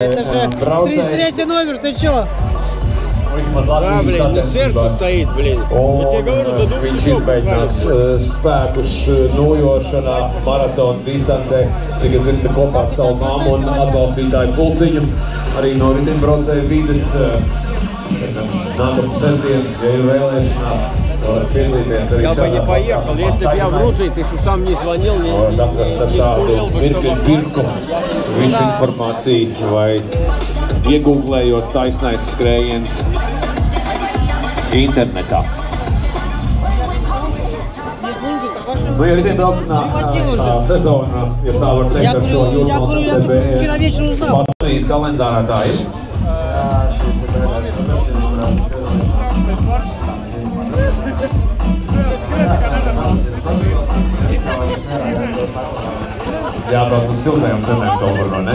Это же 33 номер, ты чё? Да, блин, на сердце стоит, блин. Я тебе говорю, за двух Viņš часов izmēģinās буквально. uh, spēkus uh, nojošanā, maratona distancē, cik es zinu, te kopā ar savu māmu un atbalstītāju pulciņu. Arī no ritimbraucēju vides uh, nākamā sestdienas, ja ir vēlēšanās, varat piedalīties arī Я бы не šādā поехал, если бы я в Грузии, ты же сам не звонил, не, Varat не, atrast ar не šādu стулил бы, mirkli чтобы... pirku visu informāciju vai iegūglējot taisnais skrējiens internetā. Nu, ja riteņbraukšanā tā sezona, ja tā var teikt, Я ar šo говорю, я говорю, я jūrmālas только вчера MTB вечером узнал. Latvijas kalendārā tā ir. Jābrauc uz siltajām zemēm kaut kur, vai ne?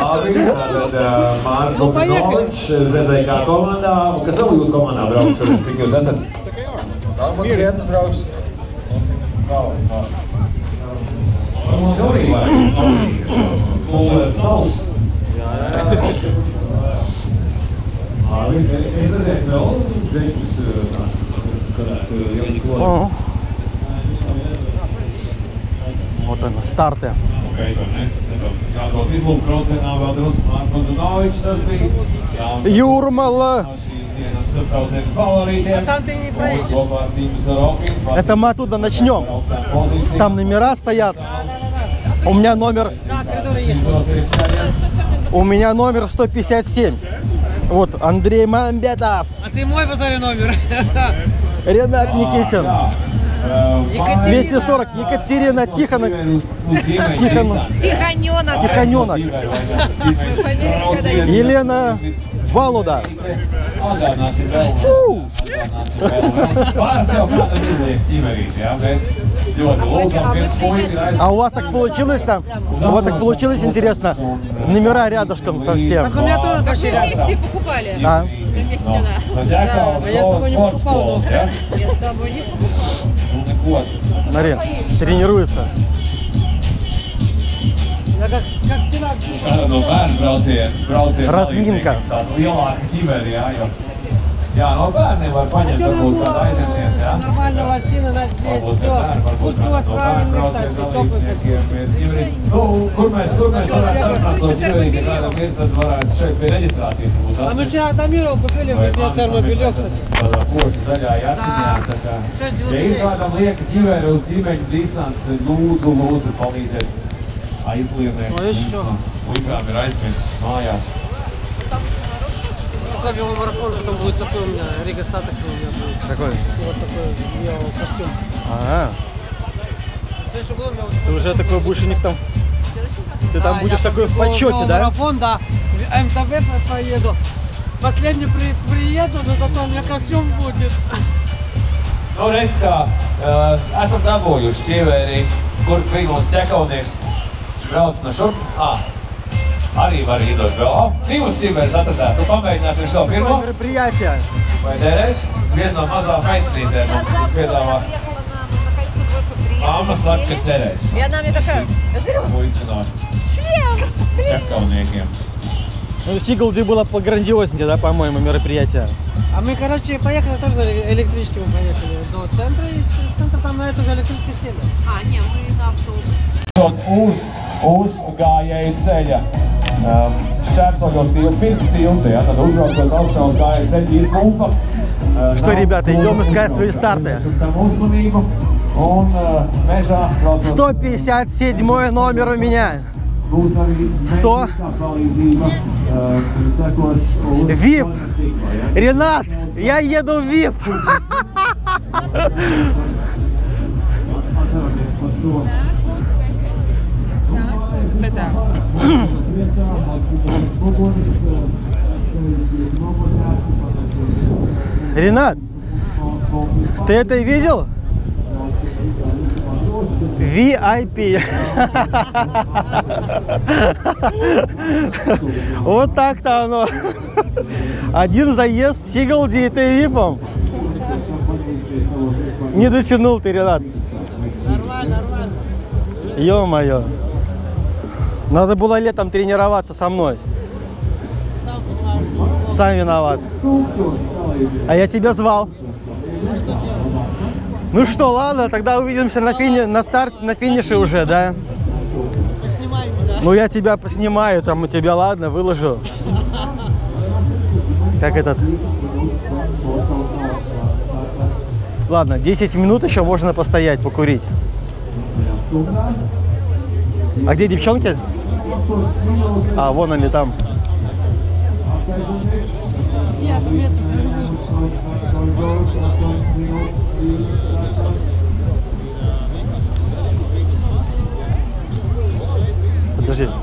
Labi, tad Mārcis Bogdanovičs, ZZK komandā. Un kas vēl jūs komandā brauc? Cik jūs esat? Mums viens brauc. Mums arī vajag. Mums savs. Labi, es redzēju Bogdanovičs tas bija. Jā, Юрмала! Это мы оттуда начнем. Там номера стоят. У меня номер, у меня номер 157. Вот Андрей Мамбетов, А ты мой базаре номер. Ренат Никитин, 240, Екатерина Тихонок, Тихонок, Тихоненок. Тихоненок, Елена Валуда. А у вас так получилось там? У вас так получилось интересно? Номера рядышком совсем. Так у меня тоже Так мы вместе покупали. А? Вместе, да. А я с тобой не покупал, но... Я с тобой не покупала. Смотри, тренируется. Я jā. Jā, no bērniem var paņemt Что varbūt надо kādu aizieties, jā. нормального осина надеть, Varbūt все. Пусть у вас правильный, кстати, dalībniekiem pie ķimeri. Nu, kur mēs, kur mēs varētu sarunāt to ķimeri, ka kādam ir, tad varētu šeit pie reģistrācijas būs А мы вчера Дамирова купили, мне manis термобелек, кстати. Tādā koša zaļā jāciņā, tā kā. Šeit jūs Ja ir liek. kādam lieka ķimeri uz ģimeņu distanci, lūdzu, lūdzu palīdziet aizliemēt. Nu, es šo. Likām ir aizmirsis mājās. Такой веломарафон потом будет такой у меня, Рига Сатекс у меня будет. Какой? Вот такой велокостюм. Ага. В следующем году у меня вот Ты уже такой будешь у них там. Ты там будешь такой в почете, да? Марафон, да. В МТБ по- поеду. Последний при, приеду, но зато у меня костюм будет. Nu, redz, kā uh, esam dabūjuši ķieveri, kur vīnos ķekaunieks brauc no šurp. Ah, arī var iedot vēl. Oh, divus ķieveris atradāt. Nu, pamēģināsim šo pirmo. Vai derēs? Viena no mazām meitenītēm mums piedāvā. Māma saka, ka derēs. И она мне такая, я говорю, Muļcināt член. ķekauniekiem. Ну, Сигалди было пограндиознее, да, по-моему, мероприятие. А мы, короче, поехали тоже на электричке мы поехали до центра, и с центра там на эту же электричку сели. А, не, мы на автобус. Un uz, uz gājēju ceļa. Um, šķērsojot tiltu, pirms tilta, ja, tad uzbraucot augšā uz gājēju ceļa ir pulfaks. Uh, Что, ребята, идем искать свои старты. pievēršam Tam uzmanību. Un uh, mežā braucot 157 номер у меня. būs arī Sto. medicīniskā palīdzība. Uh, sekos uz VIP. tikko, ja. Ренат, я еду в ВИП. Šo. Ренат, ты это видел? VIP. Вот так-то оно. Один заезд в Сигалди, и випом. Не дотянул ты, Ренат. Нормально, нормально. Ё-моё. Надо было летом тренироваться со мной. Сам виноват. А я тебя звал. Ну что, ладно, тогда увидимся на, фини... на старт, на финише уже, да? Ну я тебя поснимаю, там у тебя, ладно, выложу. Как этот? Ладно, 10 минут еще можно постоять, покурить. А где девчонки? А, вон они там. Подожди.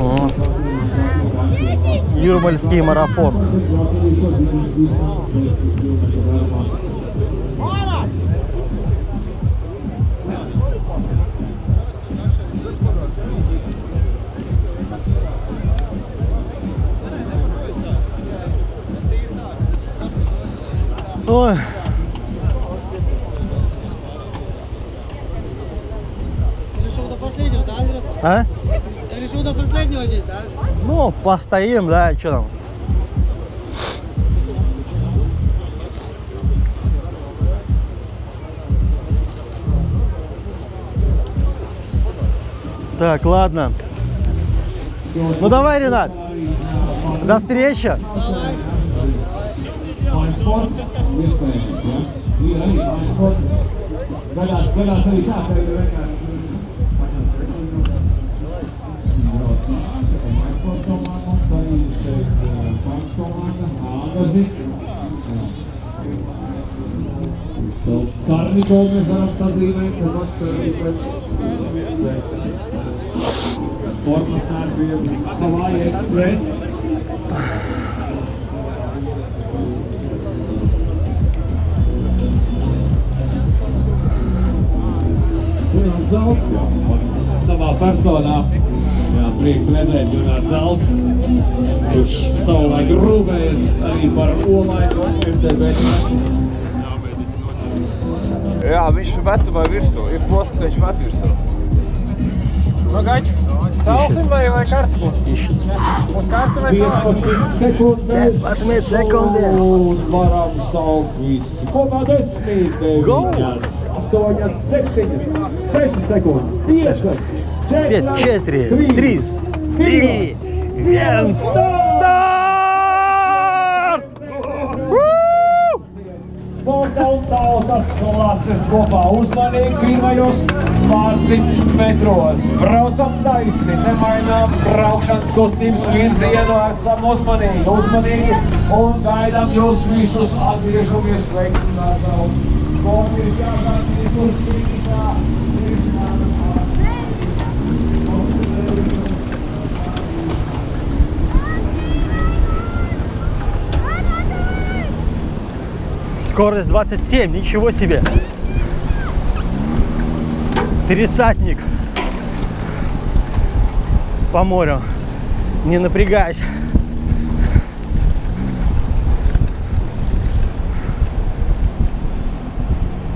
О. Юрмальский марафон. Ой. Решил до последнего, да, Андрей? А? Решил до последнего здесь, да? Ну, постоим, да, что там. Так, ладно. Ну давай, Ренат. До встречи. Karni Carne. Então, carne vai começar a fazer a forma carne Hawaii Express. Tämä on persoonaa. Jā, prieks redzēt Junārs Zals, kurš savulaik rūpējas arī par olaiku bet... Jā, viņš metumā virsū, ir posts, viņš met virsū. Nu, gaļ, salsim vai, vai karstu? Uz karstu vai salsim? 15 sekundēs. 15 sekundēs. Un varam saukt visi. Kopā 10, 9, 8, 7, 6 sekundes, 5. 5, 4, 3, 2, 1, start! Tautas klases kopā uzmanīgi pirmajos pārsimts metros. Braucam taisni, nemainām braukšanas kustības virzienu, esam uzmanīgi, uzmanīgi un gaidām jūs visus atgriežamies veiksmētā. Kopīgi jākārtīties uz finišā. Скорость 27, ничего себе. Тридцатник по морю. Не напрягайся.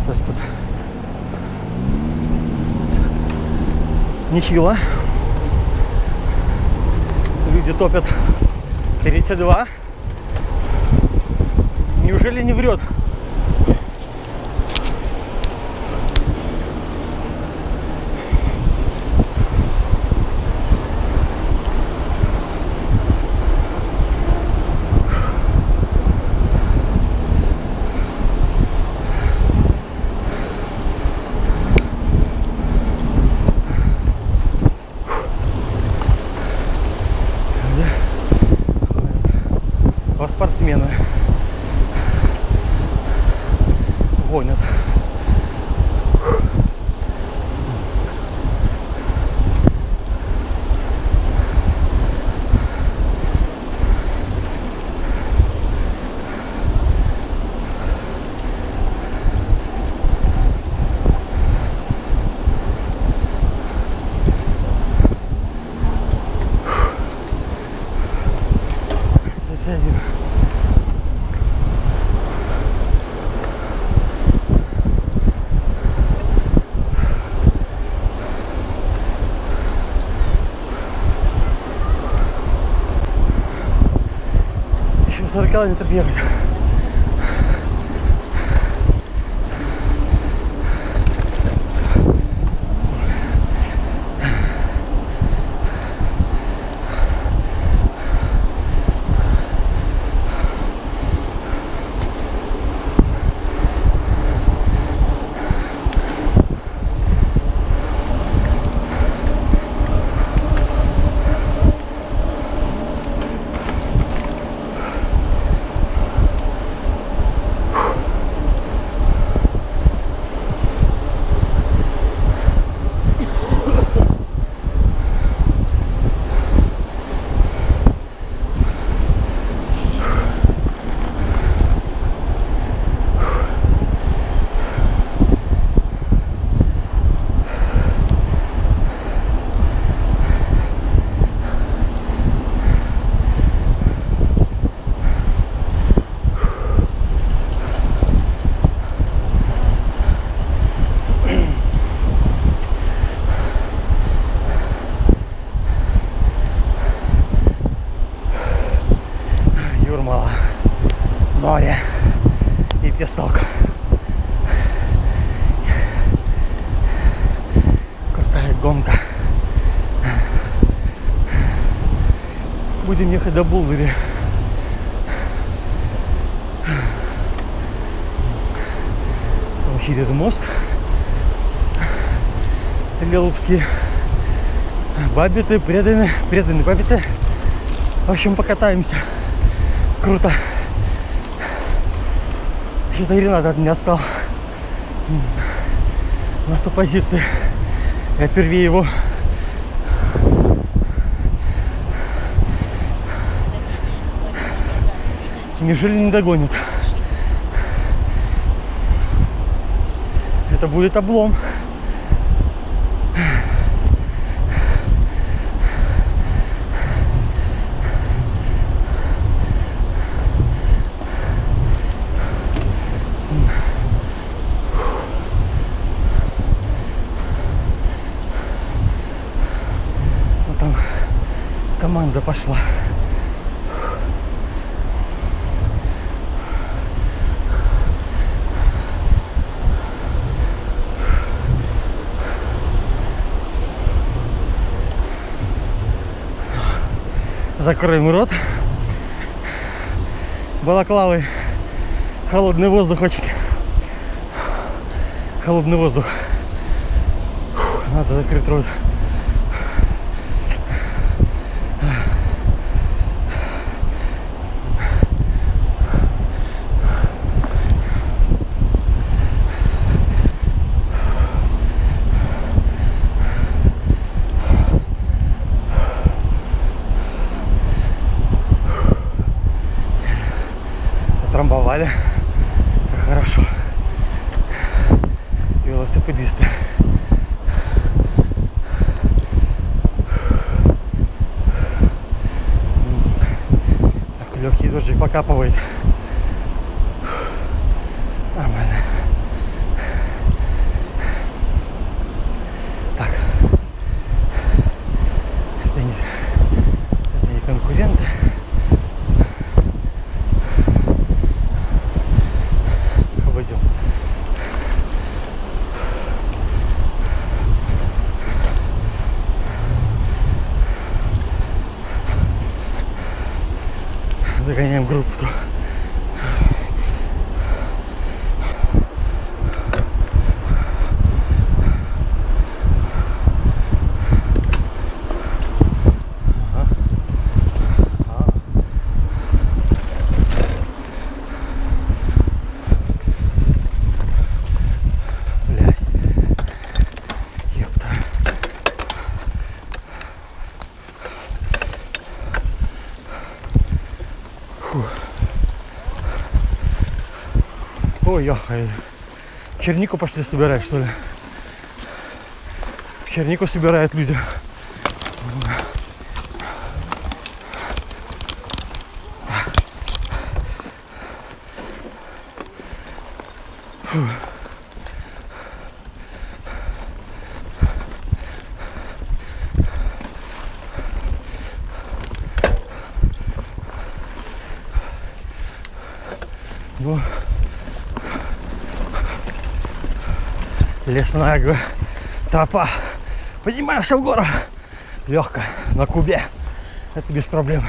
Господи. Нехило. Люди топят 32. Неужели не врет? Еще 40 километров ехать. Юрмала. Море и песок. Крутая гонка. Будем ехать до Булдыри. Потом Через мост. Лелупский. Бабиты, преданы, преданы бабиты. В общем, покатаемся. Круто. Что-то Ренат от меня отстал. М. На 100 позиций. Я первее его. Неужели не догонит? Это будет облом. Вот там команда пошла. Закроем рот. Балаклавы. Холодный воздух очень. Холодный воздух. Надо закрыть рот. Отрамбовали. Как хорошо. Велосипедисты. Так, легкий дождик покапывает. Нормально. Так. Это не, это не конкуренты. Обойдем. Загоняем группу. Блять. Ёпта. Фу. Яхай. Чернику пошли собирать, что ли? Чернику собирают люди. Лесная тропа. Поднимаешься в гору. Легко, на кубе. Это без проблем.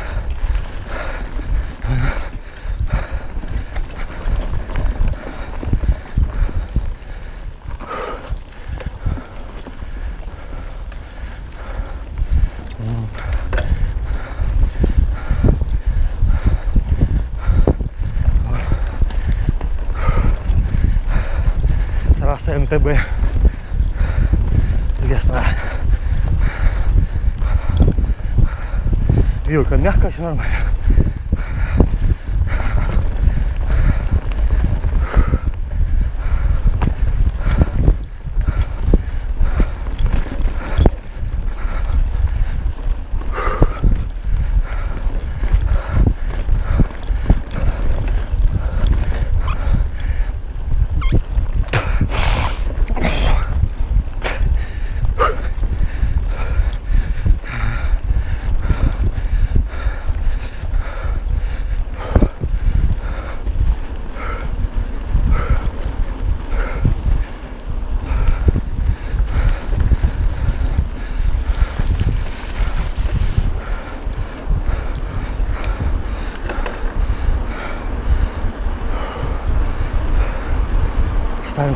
Трасса МТБ. Лесная. Вилка мягкая, все нормально.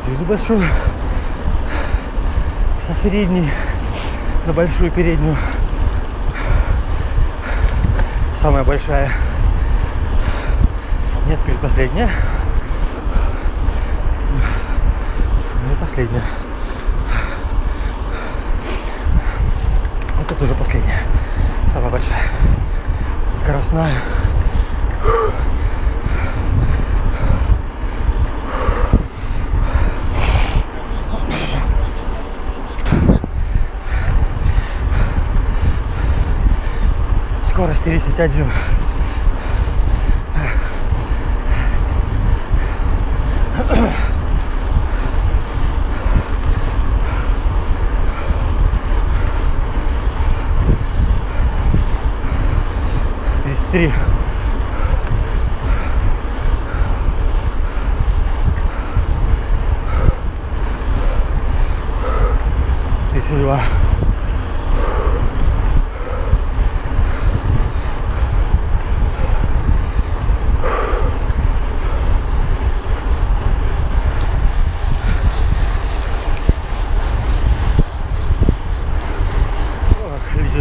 Звезду большую со средней на большую переднюю. Самая большая. Нет, предпоследняя. Ну и последняя. Это тоже последняя. Самая большая. Скоростная. Скорость 31. Тридцать три. Тридцать два.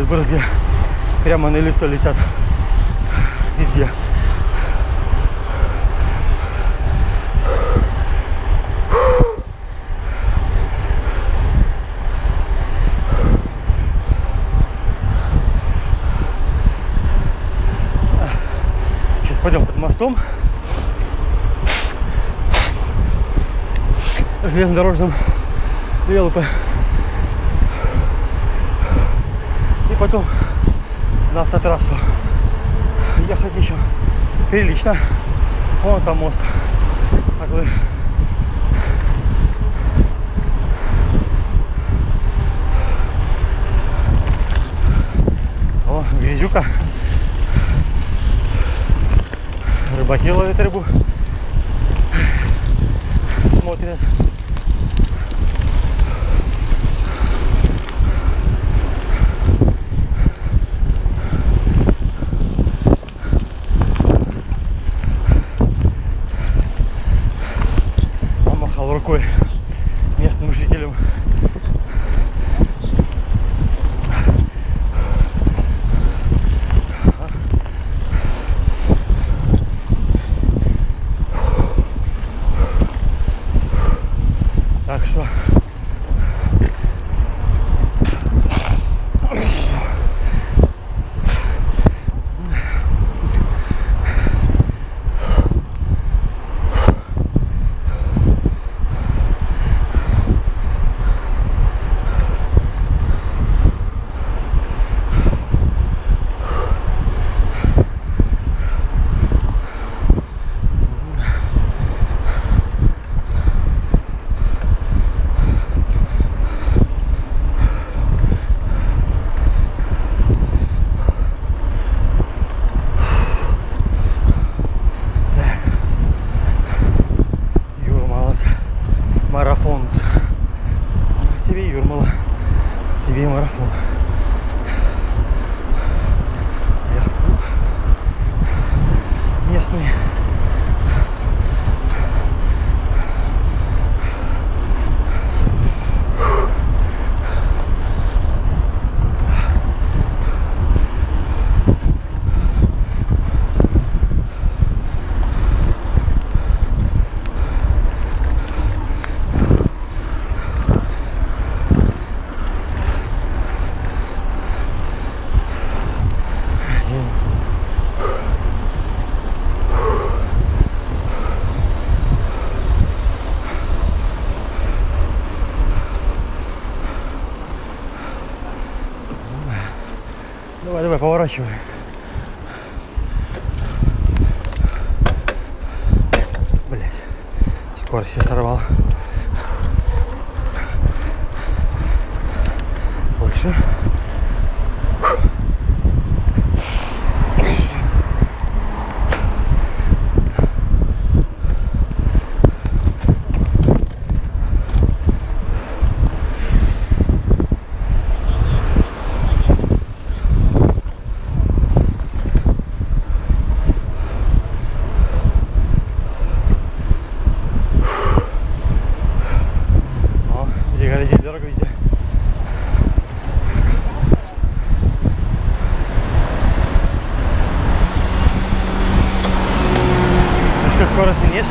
Летят брызги. Прямо на лицо летят. Везде. Сейчас пойдем под мостом. Железнодорожным ЛП. И потом на автотрассу. Ехать еще прилично. Вон там мост. Такой. Поворачивай. Блять, скорость я сорвал. Больше. О, перегородили дорогу, видите? Немножко скорость вниз.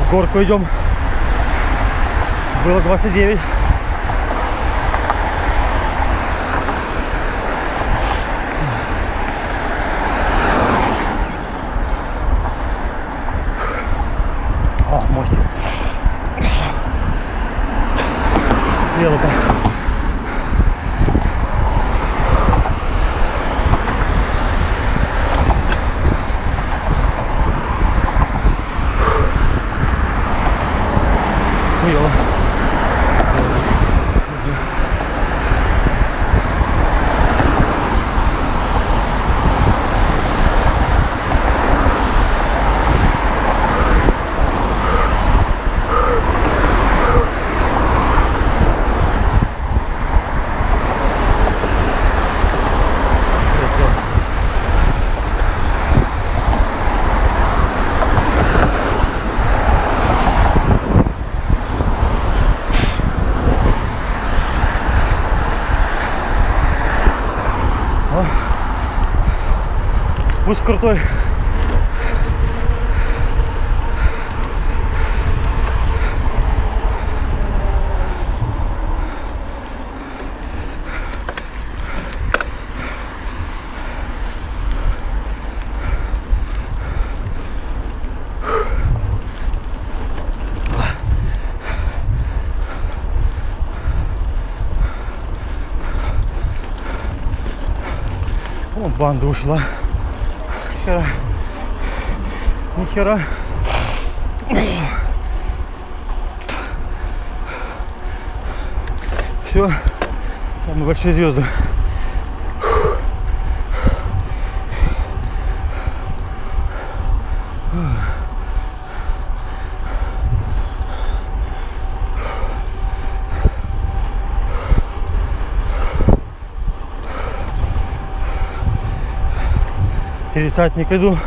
В горку идем. Было 29. Спуск крутой. Вон банда ушла. Нихера. Все. Самые большие звезды. Тридцатник иду.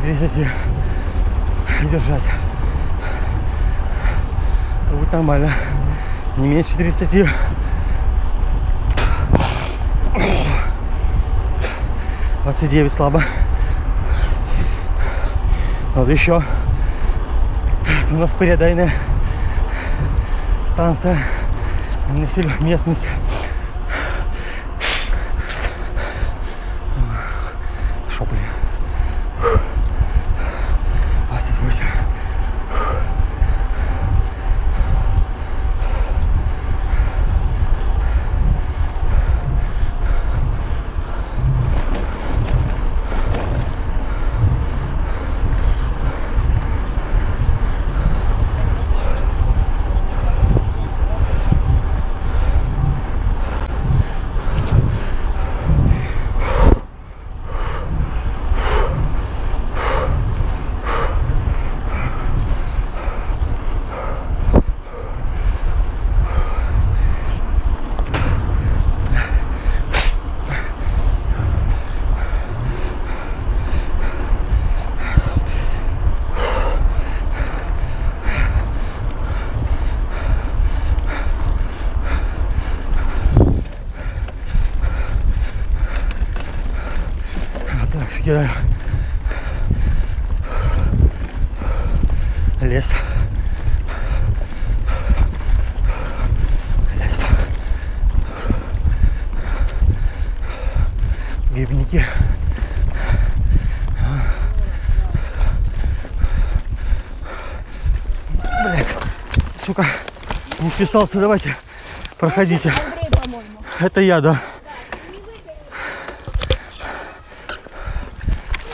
30 держать. Будет нормально. Не меньше 30. Двадцать девять слабо. А вот еще. Это у нас передайная станция. Насель местность. Кидаю. Лес. Лес. Грибники. Блять, сука, не вписался, давайте, проходите. Это я, да.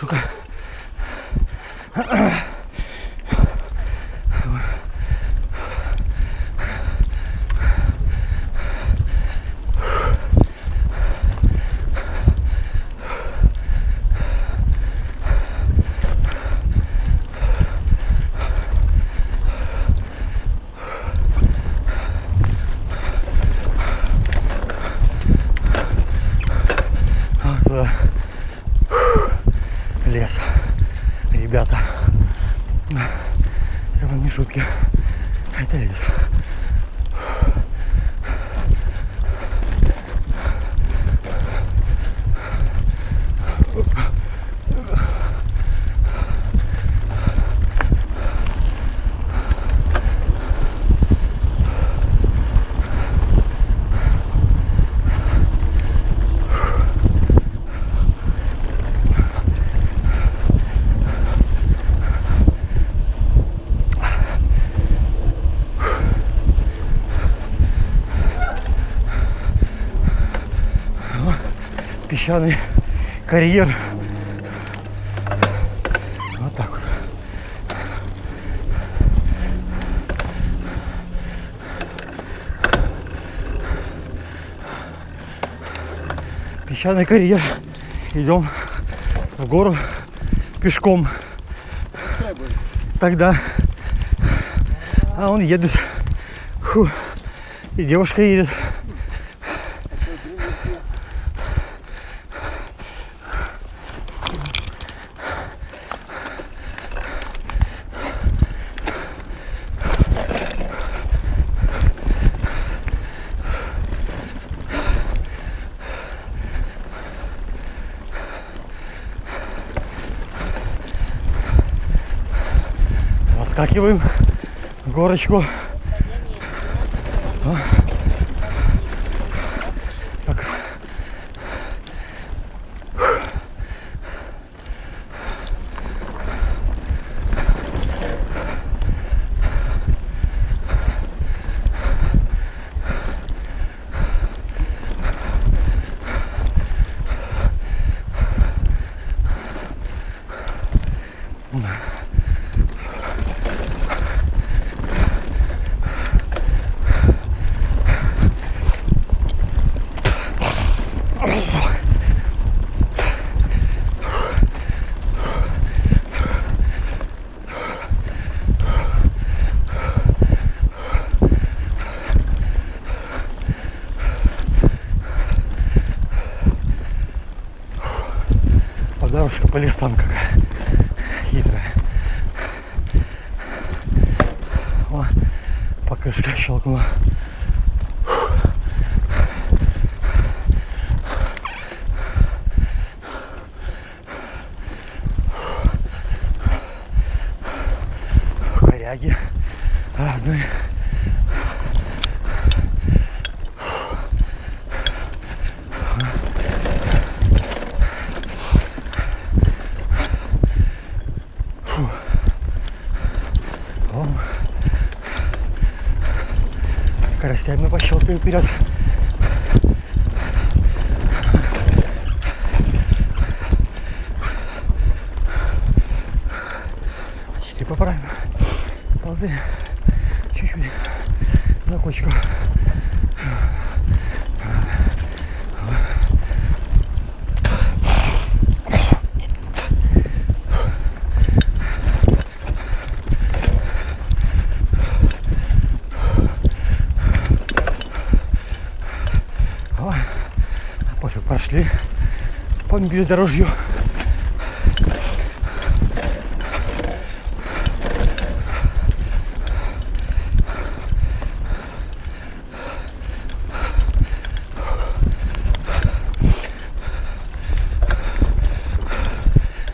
Сука. А, туда. Лес. Ребята. Это вам не шутки. Это лес. Песчаный карьер. Вот так вот. Песчаный карьер. Идем в гору пешком. Тогда. А он едет. Фу. И девушка едет. В горочку. А. Так. А лесам какая хитрая. О, покрышка щелкнула. pipirat прошли по бездорожью.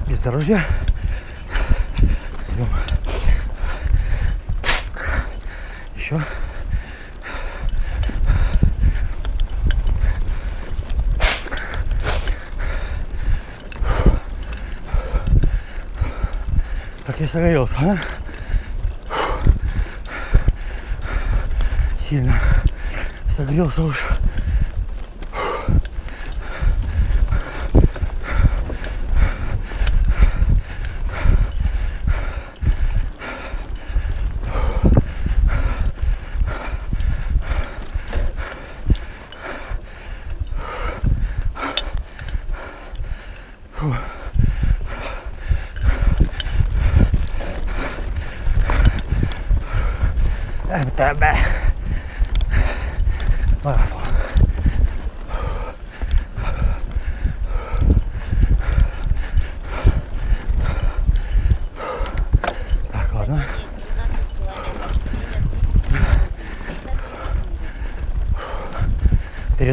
Бездорожье. Загорелся, а? Сильно согрелся уж.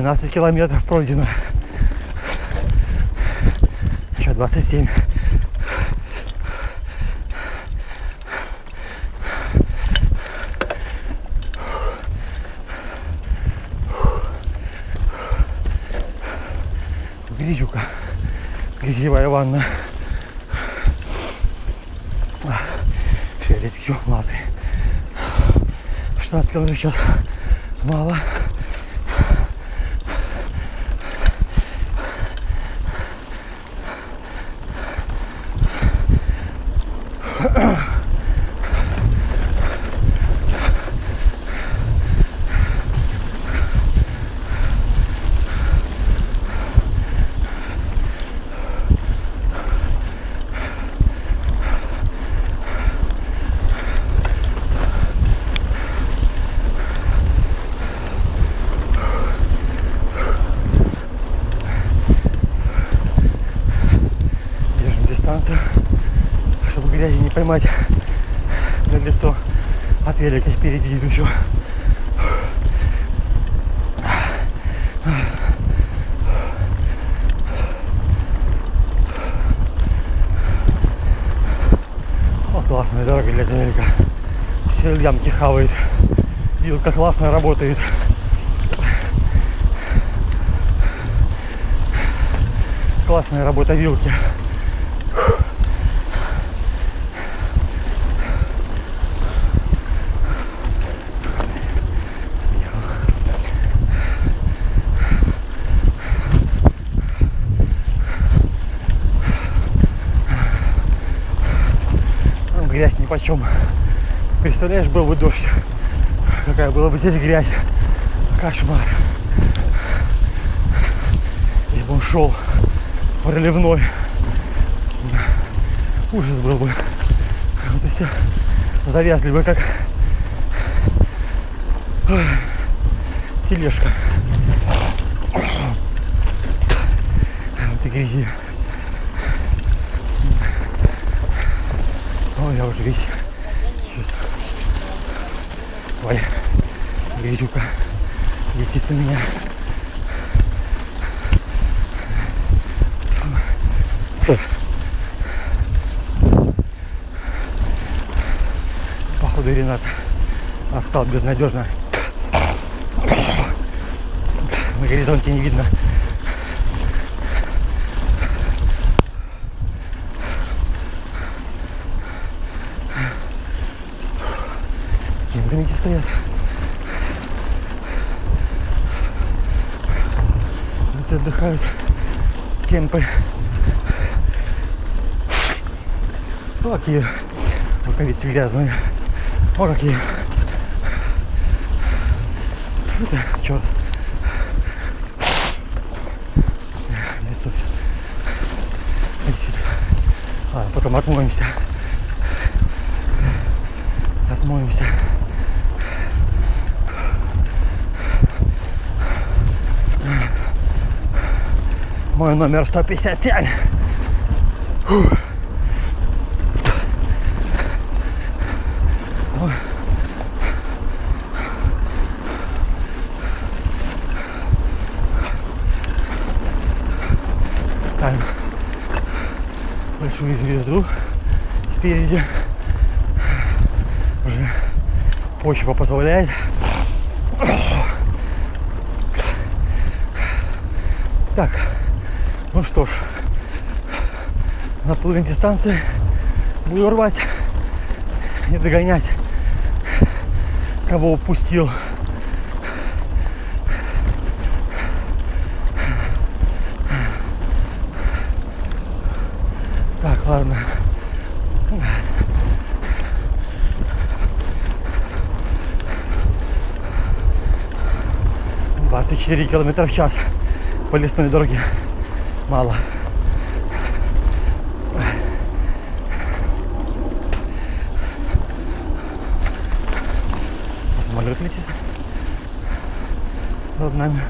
12 километров пройдено. Еще 27. Грязюка. Грязевая ванна. Все, я лезь к 16 километров сейчас. Мало. Хавает. Вилка классно работает. Классная работа вилки. Грязь ни почем. Представляешь, был бы дождь. Какая была бы здесь грязь. Кошмар. Если бы он шел проливной. Ужас был бы. Вот и все завязли бы как тележка. Вот и грязи. Ой, я уже весь. Ой, грязюка летит на меня. Походу походу Ренат отстал безнадежно. На горизонте не видно. Кемпинги стоят. Люди отдыхают. Кемпы. О, какие рукавицы грязные. О, какие. Фу ты, черт. Лицо все. Ладно, потом. Отмоемся. Мой номер 157. Фух. Ставим большую звезду спереди. Уже почва позволяет. Так, ну что ж, на половине дистанции буду рвать и догонять, кого упустил. Так, ладно. Двадцать четыре километра в час по лесной дороге. Мало. Самолет летит над нами.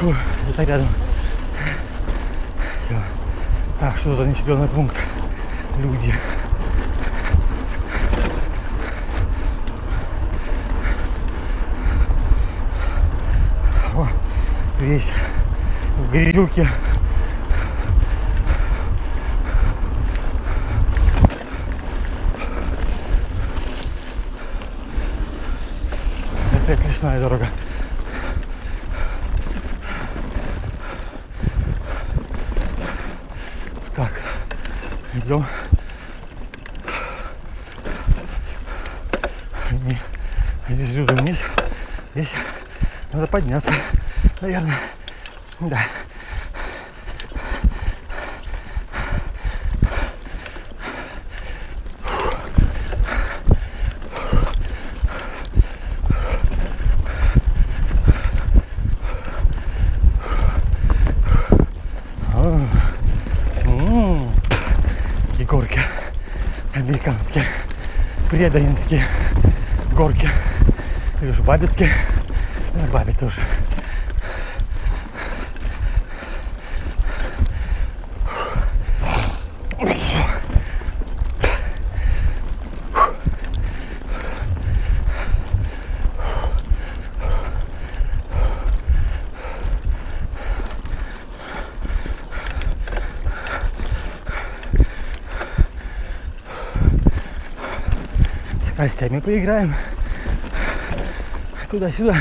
Фу, это рядом. Всё. Так, что за населенный пункт? Люди. Весь в грязюке. Опять лесная дорога. Так, идем. Не, люди вниз. Здесь надо подняться, наверное. Да. М, Такие горки американские, предаинские горки. Или уж бабицкие. Бабе тоже. Костями поиграем. Туда-сюда.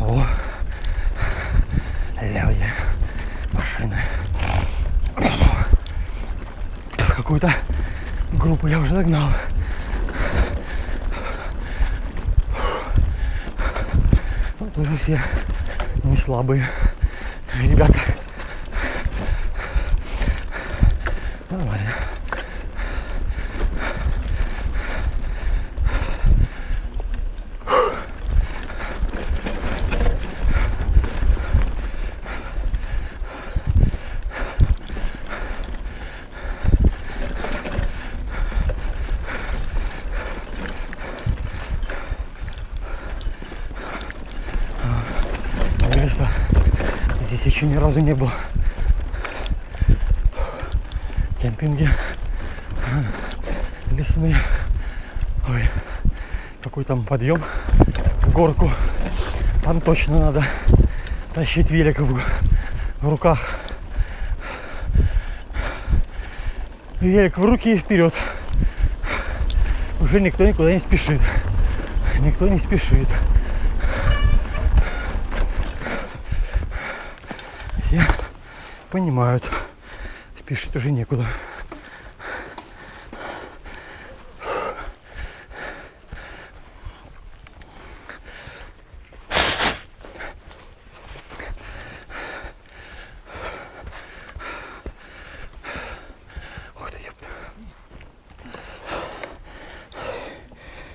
О, люди, машины. Какую-то группу я уже догнал. Ну, тоже все не слабые ребята. Нормально. Леса. Здесь еще ни разу не был. Кемпинги. А, Лесные. Ой, какой там подъем в горку. Там точно надо тащить велик в, в руках. Велик в руки и вперед. Уже никто никуда не спешит. Никто не спешит. Понимают, спешить уже некуда.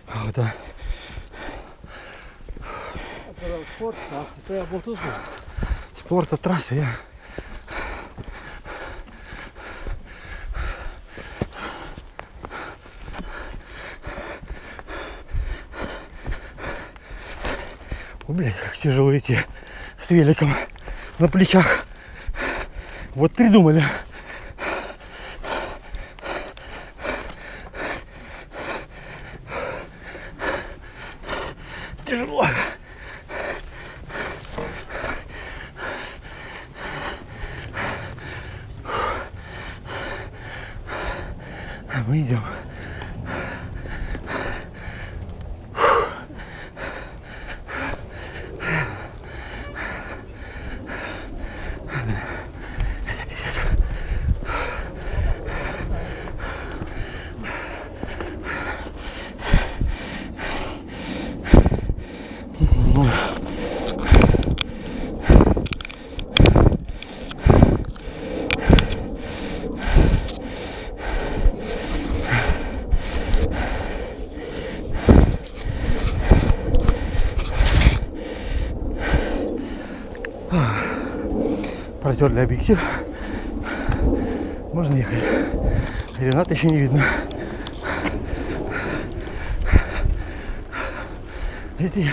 Ах, да. Спорт, а то я был тут. Спорт от трассы я. Тяжело идти с великом на плечах. Вот придумали. Тяжело. А мы идем. Протерли объектив. Можно ехать. Рената еще не видно. Это я.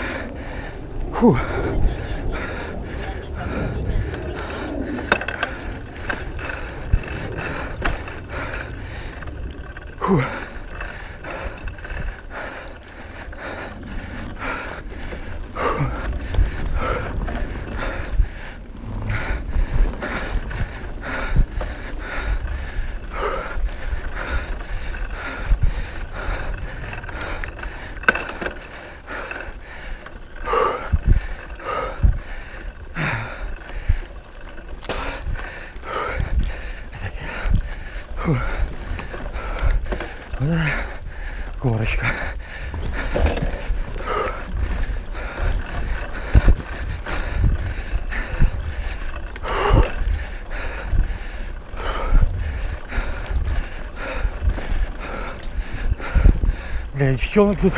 Для девчонок тут,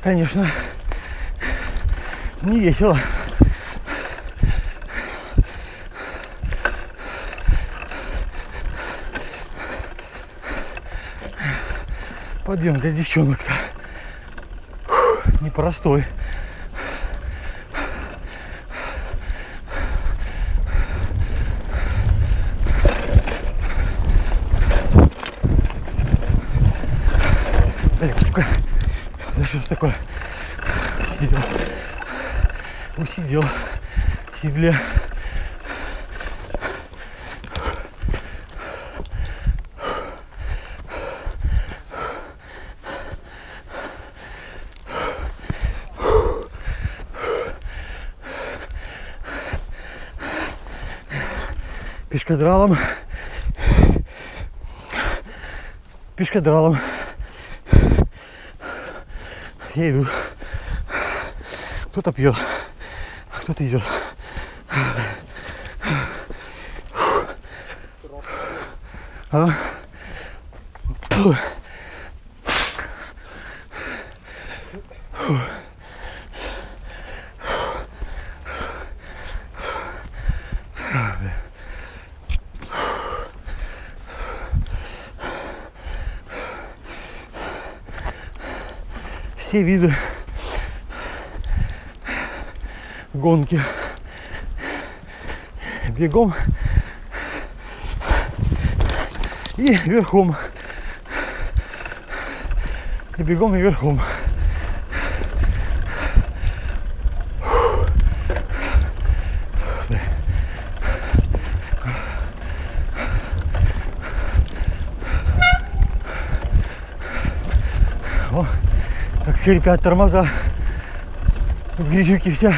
конечно, не весело. Подъем для девчонок-то непростой. Блин, сука, за что ж такое? Сидел. Усидел в седле. пешкадралом. Пешкадралом. Я иду. Кто-то пьет, кто-то идет. А? Фу. все виды гонки. Бегом и верхом. И бегом и верхом. О, как черепят тормоза в грязюке вся.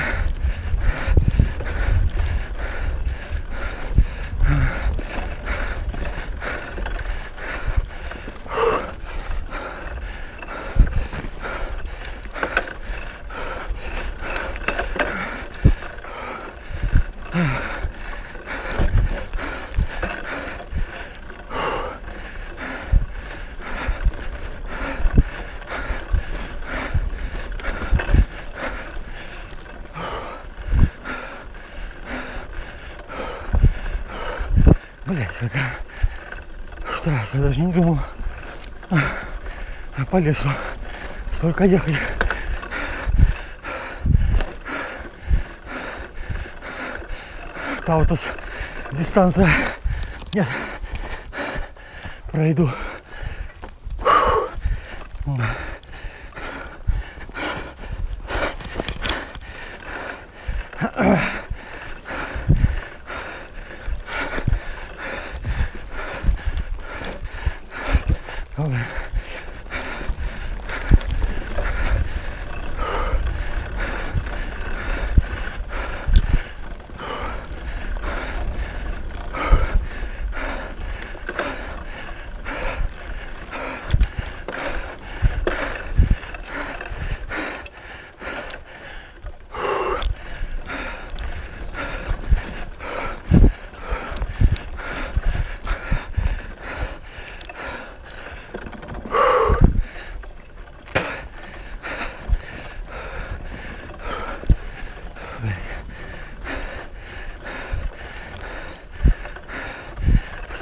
По лесу столько ехать. Таутус дистанция. Нет. Пройду.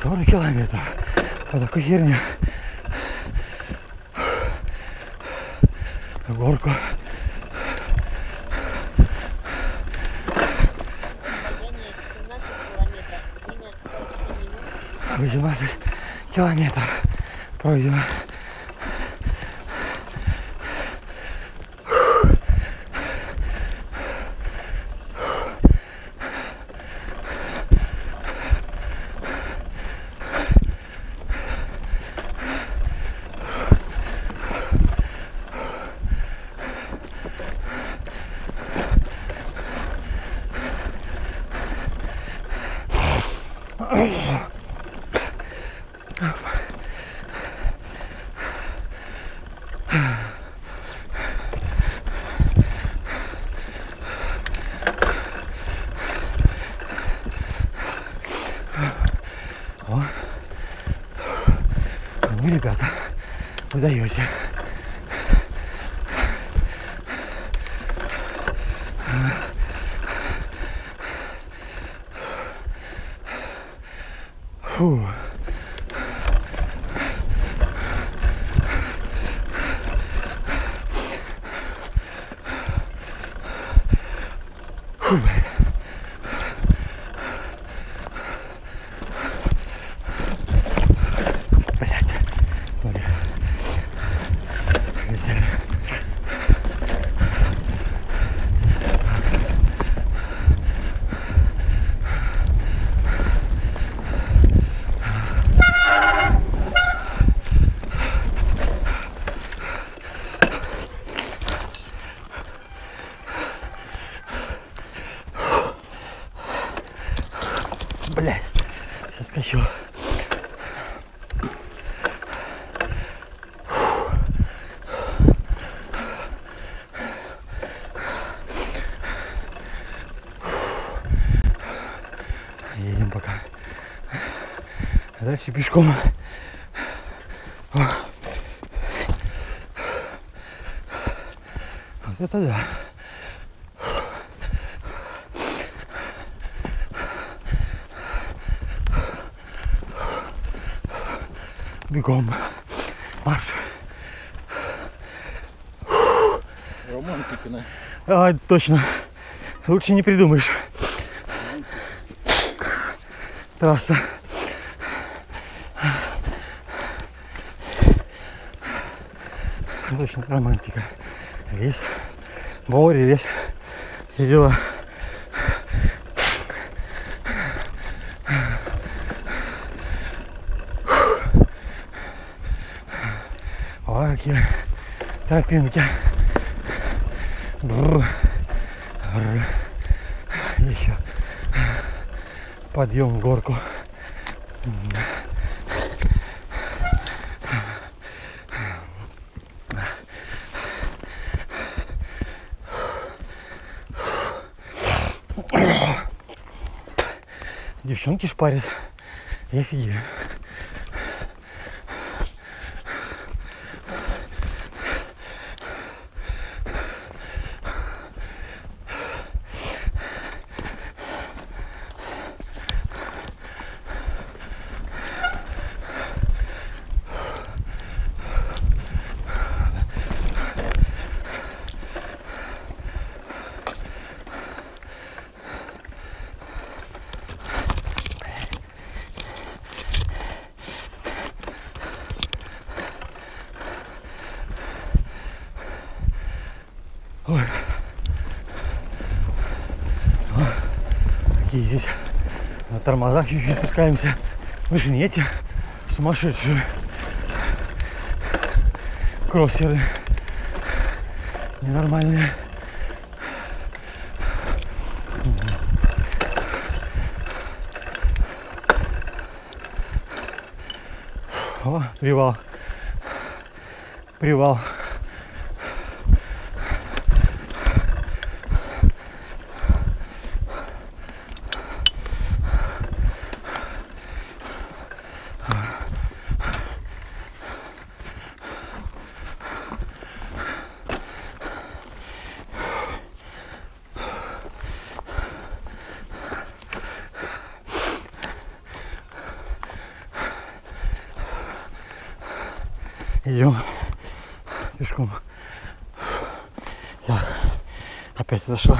40 километров. По такой херне на горку. Восемнадцать километров. Пройдено вы даете. Фу. Фу, блядь. Блядь. Пешком. О. Вот это да. Бегом. Марш. Романтика, А, точно. Лучше не придумаешь. Трасса. Точно романтика. Лес, море, лес. Все дела. Ой, какие тропинки. Бррр. Бррр. Еще подъем в горку. Девчонки шпарят. Я офигею. Какие здесь на тормозах чуть-чуть спускаемся. Вы же не эти сумасшедшие кроссеры. Ненормальные. О, привал. Привал. Идем пешком. Так, опять отошла.